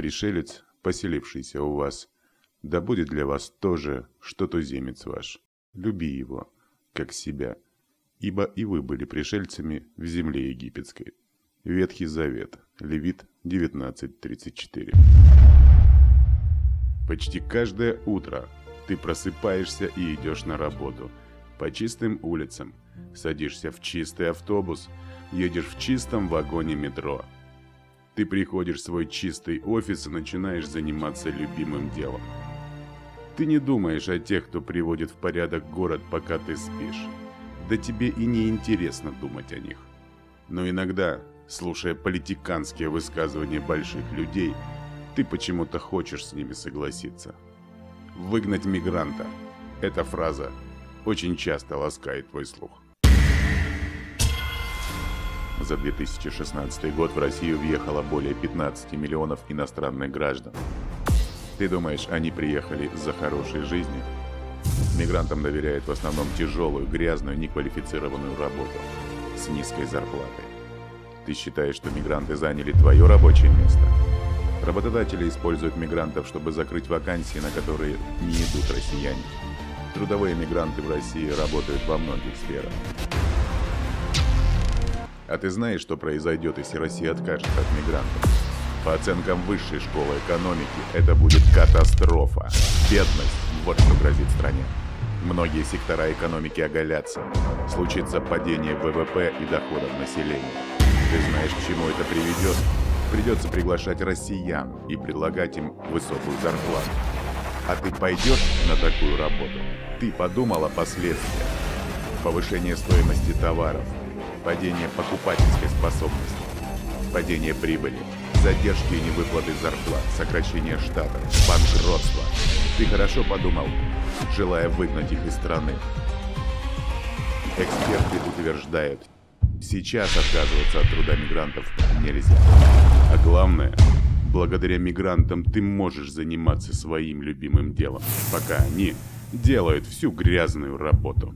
пришелец, поселившийся у вас, да будет для вас то же, что туземец ваш. Люби его, как себя, ибо и вы были пришельцами в земле египетской. Ветхий Завет, Левит 19.34 Почти каждое утро ты просыпаешься и идешь на работу. По чистым улицам. Садишься в чистый автобус. Едешь в чистом вагоне метро. Ты приходишь в свой чистый офис и начинаешь заниматься любимым делом. Ты не думаешь о тех, кто приводит в порядок город, пока ты спишь. Да тебе и не интересно думать о них. Но иногда, слушая политиканские высказывания больших людей, ты почему-то хочешь с ними согласиться. «Выгнать мигранта» – эта фраза очень часто ласкает твой слух. За 2016 год в Россию въехало более 15 миллионов иностранных граждан. Ты думаешь, они приехали за хорошей жизнью? Мигрантам доверяют в основном тяжелую, грязную, неквалифицированную работу с низкой зарплатой. Ты считаешь, что мигранты заняли твое рабочее место? Работодатели используют мигрантов, чтобы закрыть вакансии, на которые не идут россияне. Трудовые мигранты в России работают во многих сферах. А ты знаешь, что произойдет, если Россия откажется от мигрантов? По оценкам высшей школы экономики, это будет катастрофа. Бедность – вот что грозит стране. Многие сектора экономики оголятся. Случится падение ВВП и доходов населения. Ты знаешь, к чему это приведет? Придется приглашать россиян и предлагать им высокую зарплату. А ты пойдешь на такую работу? Ты подумал о последствиях? Повышение стоимости товаров, падение покупательской способности, падение прибыли, задержки и невыплаты зарплат, сокращение штатов, банкротство. Ты хорошо подумал, желая выгнать их из страны. Эксперты утверждают, сейчас отказываться от труда мигрантов нельзя. А главное, благодаря мигрантам ты можешь заниматься своим любимым делом, пока они делают всю грязную работу.